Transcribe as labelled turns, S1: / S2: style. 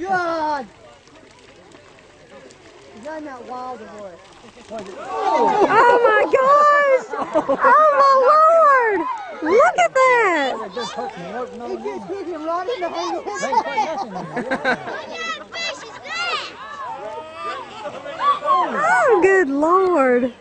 S1: God! He's that wild horse.
S2: Oh my gosh! Oh my lord! Look at that!
S1: Hit him right in the head.
S2: Oh good lord!